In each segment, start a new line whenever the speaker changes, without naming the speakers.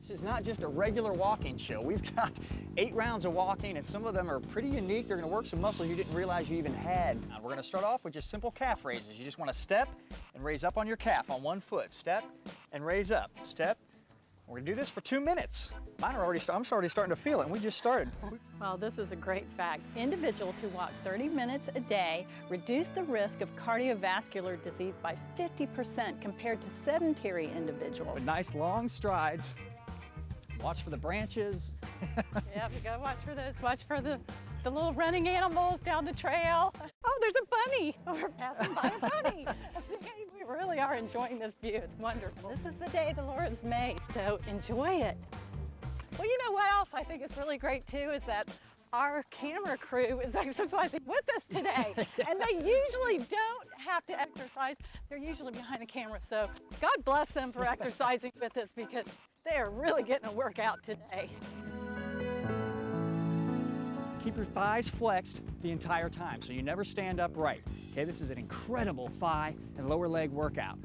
This is not just a regular walking show. We've got eight rounds of walking, and some of them are pretty unique. They're going to work some muscles you didn't realize you even had. Now, we're going to start off with just simple calf raises. You just want to step and raise up on your calf on one foot. Step and raise up. Step. We're going to do this for two minutes. Mine are already. I'm already starting to feel it, and we just started.
Well, this is a great fact. Individuals who walk 30 minutes a day reduce the risk of cardiovascular disease by 50% compared to sedentary individuals.
With nice long strides. Watch for the branches.
yeah, we gotta watch for those. Watch for the, the little running animals down the trail. Oh, there's a bunny. We're passing by a bunny. we really are enjoying this view. It's wonderful. This is the day the Lord has made, so enjoy it. Well, you know what else I think is really great too is that our camera crew is exercising with us today. and they usually don't have to exercise. They're usually behind the camera. So God bless them for exercising with us because they are really getting a workout today.
Keep your thighs flexed the entire time so you never stand upright. Okay, this is an incredible thigh and lower leg workout.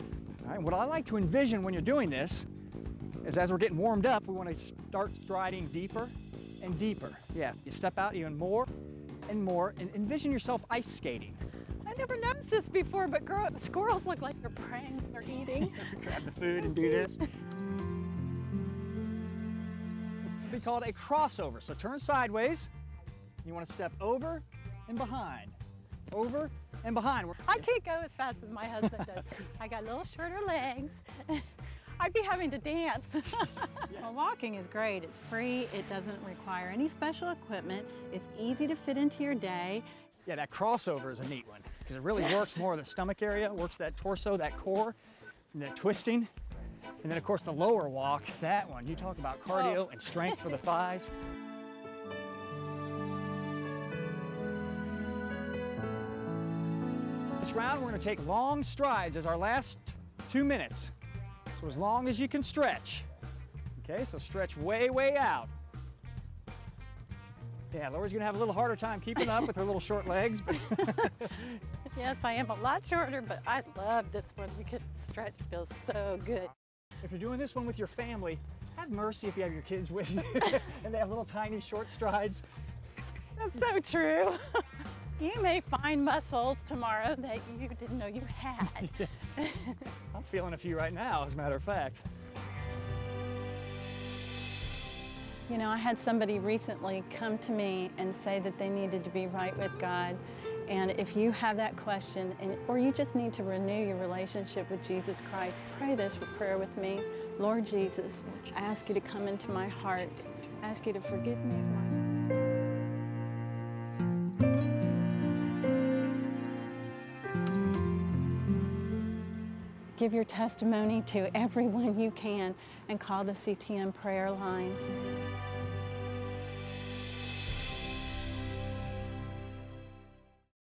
All right, what I like to envision when you're doing this is as we're getting warmed up, we want to start striding deeper and deeper. Yeah, you step out even more and more and envision yourself ice skating.
I never noticed this before, but girl, squirrels look like they're praying, they're eating.
Grab the food and do this. be called a crossover. So turn sideways. You want to step over and behind. Over and behind.
I can't go as fast as my husband does. I got little shorter legs. I'd be having to dance. well, walking is great. It's free. It doesn't require any special equipment. It's easy to fit into your day.
Yeah, that crossover is a neat one because it really yes. works more of the stomach area, works that torso, that core, and that twisting. And then of course the lower walk, that one, you talk about cardio oh. and strength for the thighs. This round we're gonna take long strides as our last two minutes. So as long as you can stretch. Okay, so stretch way, way out. Yeah, Lori's gonna have a little harder time keeping up with her little short legs.
yes, I am a lot shorter, but I love this one because the stretch feels so good.
If you're doing this one with your family, have mercy if you have your kids with you and they have little tiny short strides.
That's so true. you may find muscles tomorrow that you didn't know you had.
I'm feeling a few right now, as a matter of fact.
You know, I had somebody recently come to me and say that they needed to be right with God and if you have that question, and, or you just need to renew your relationship with Jesus Christ, pray this prayer with me. Lord Jesus, I ask you to come into my heart. I ask you to forgive me of my Give your testimony to everyone you can and call the CTN prayer line.